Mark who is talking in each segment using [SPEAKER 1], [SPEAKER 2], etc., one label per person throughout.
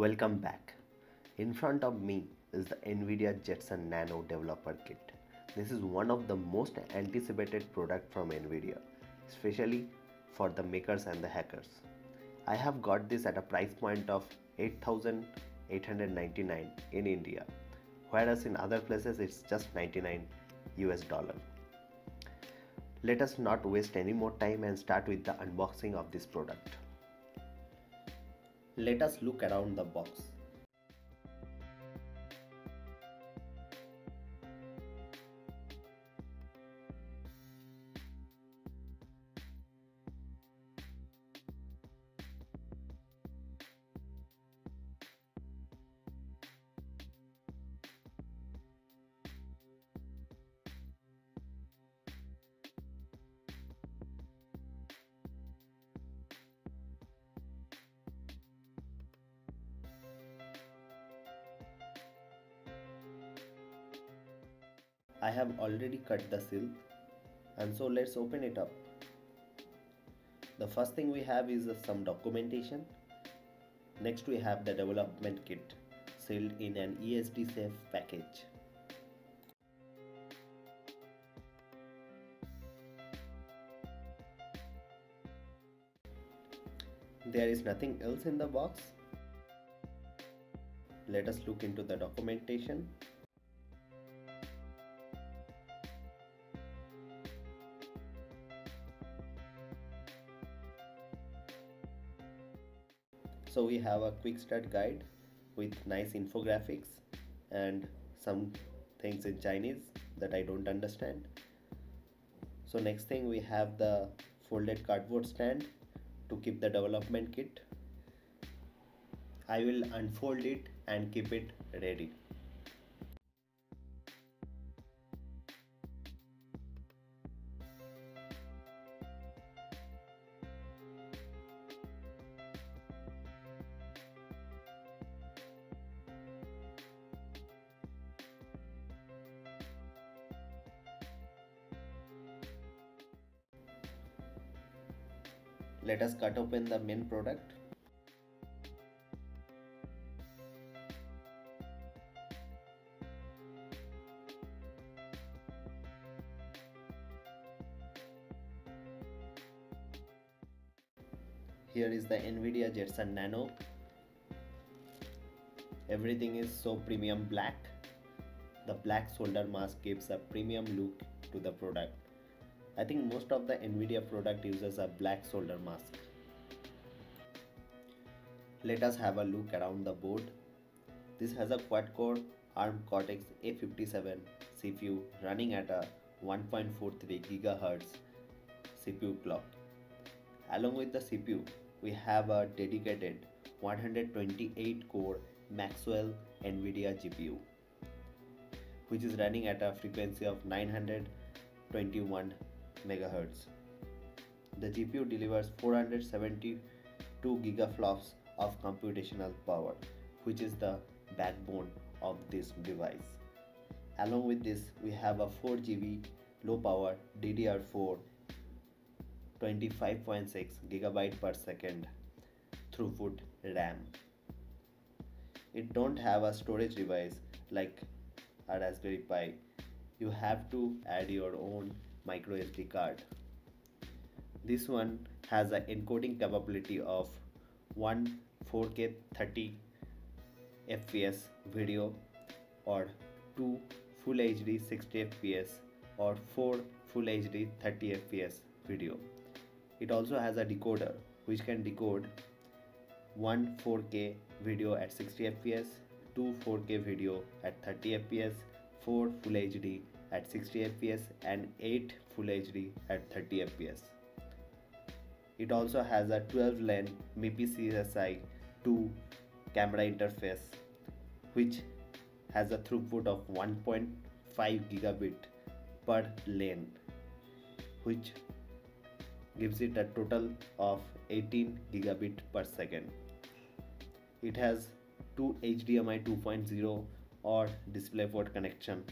[SPEAKER 1] Welcome back. In front of me is the NVIDIA Jetson Nano Developer Kit. This is one of the most anticipated product from NVIDIA, especially for the makers and the hackers. I have got this at a price point of 8899 in India, whereas in other places it's just 99 US dollar. Let us not waste any more time and start with the unboxing of this product. Let us look around the box. I have already cut the seal and so let's open it up. The first thing we have is some documentation. Next we have the development kit sealed in an ESD safe package. There is nothing else in the box. Let us look into the documentation. We have a quick start guide with nice infographics and some things in Chinese that I don't understand. So next thing we have the folded cardboard stand to keep the development kit. I will unfold it and keep it ready let us cut open the main product. Here is the nvidia jetson nano. Everything is so premium black. The black solder mask gives a premium look to the product I think most of the Nvidia product uses a black solder mask. Let us have a look around the board. This has a quad-core ARM Cortex A57 CPU running at a 1.43 GHz CPU clock. Along with the CPU, we have a dedicated 128 core Maxwell NVIDIA GPU which is running at a frequency of 921 megahertz. The GPU delivers 472 gigaflops of computational power, which is the backbone of this device. Along with this, we have a 4 GB low power DDR4 25.6 gigabyte per second throughput RAM. It don't have a storage device like a Raspberry Pi. You have to add your own micro SD card. This one has an encoding capability of 1 4K 30 FPS video or 2 Full HD 60 FPS or 4 Full HD 30 FPS video. It also has a decoder which can decode 1 4K video at 60 FPS, 2 4K video at 30 FPS, 4 Full HD at 60 fps and 8 full hd at 30 fps it also has a 12 lane MIPI CSI 2 camera interface which has a throughput of 1.5 gigabit per lane which gives it a total of 18 gigabit per second. It has two HDMI 2.0 or DisplayPort connection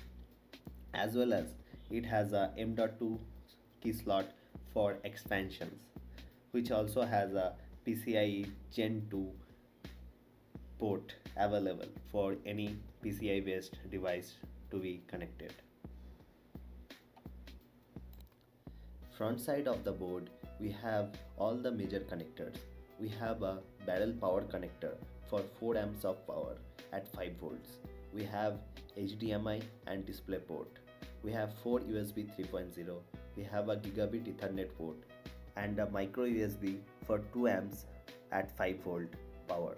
[SPEAKER 1] as well as it has a M.2 key slot for expansions which also has a PCIe Gen 2 port available for any PCI based device to be connected. Front side of the board we have all the major connectors. We have a barrel power connector for 4 amps of power at 5 volts. We have HDMI and display port. We have 4 USB 3.0. We have a gigabit ethernet port and a micro USB for 2 amps at 5 volt power.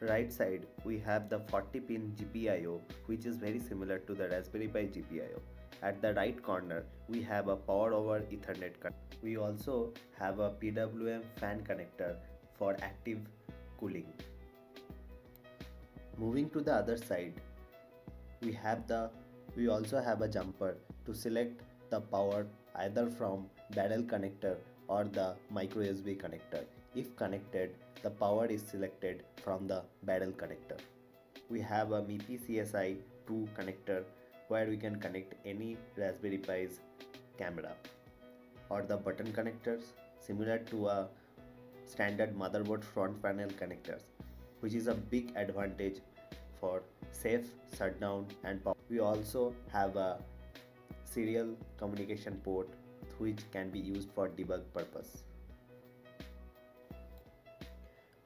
[SPEAKER 1] Right side we have the 40 pin GPIO which is very similar to the Raspberry Pi GPIO. At the right corner we have a power over ethernet connector. We also have a PWM fan connector for active cooling. Moving to the other side, we have the we also have a jumper to select the power either from barrel connector or the micro USB connector. If connected, the power is selected from the barrel connector. We have a MIPI CSI 2 connector where we can connect any Raspberry Pi's camera or the button connectors similar to a standard motherboard front panel connectors which is a big advantage for safe shutdown and power. We also have a serial communication port which can be used for debug purpose.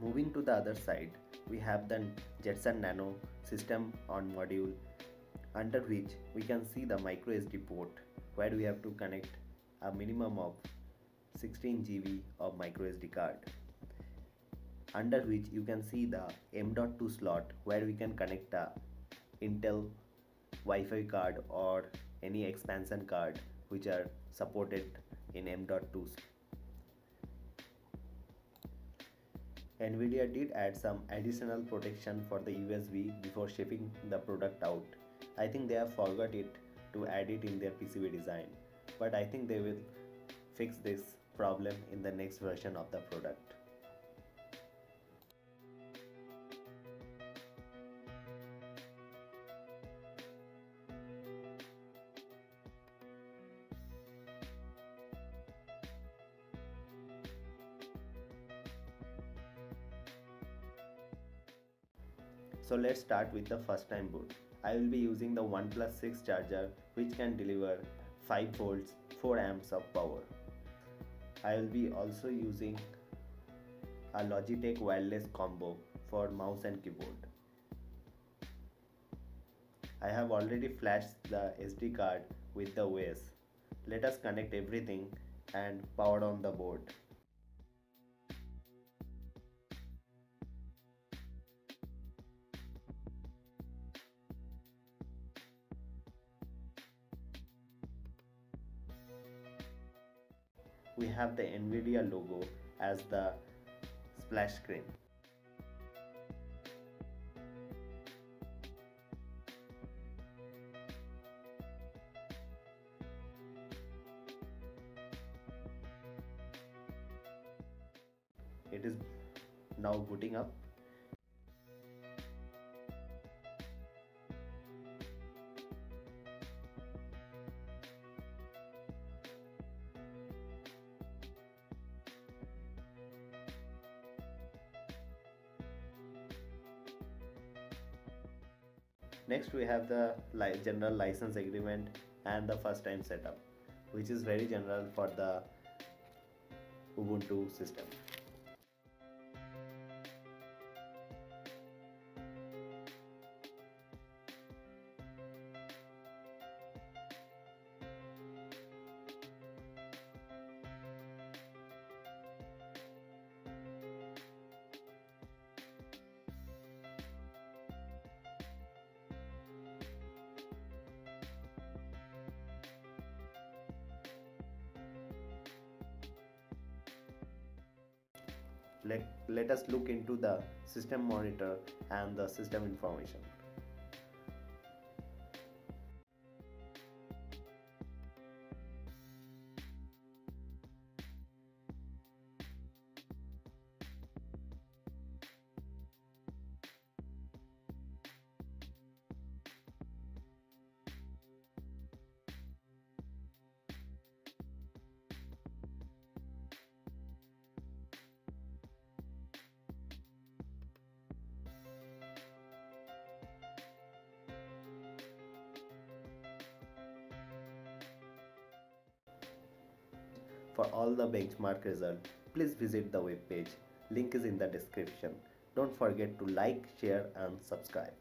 [SPEAKER 1] Moving to the other side, we have the Jetson Nano system on module under which we can see the micro SD port where we have to connect a minimum of 16 GB of micro SD card under which you can see the M.2 slot where we can connect a Intel Wi-Fi card or any expansion card which are supported in M.2 Nvidia did add some additional protection for the USB before shipping the product out. I think they have forgot it to add it in their PCB design, but I think they will fix this problem in the next version of the product. So let's start with the first time boot. I will be using the OnePlus 6 charger which can deliver 5 volts 4 amps of power. I will be also using a Logitech wireless combo for mouse and keyboard. I have already flashed the SD card with the OS. Let us connect everything and power on the board. We have the NVIDIA logo as the splash screen. It is now booting up Next we have the li general license agreement and the first time setup which is very general for the Ubuntu system. Let, let us look into the system monitor and the system information. For all the benchmark result, please visit the webpage. Link is in the description. Don't forget to like, share and subscribe.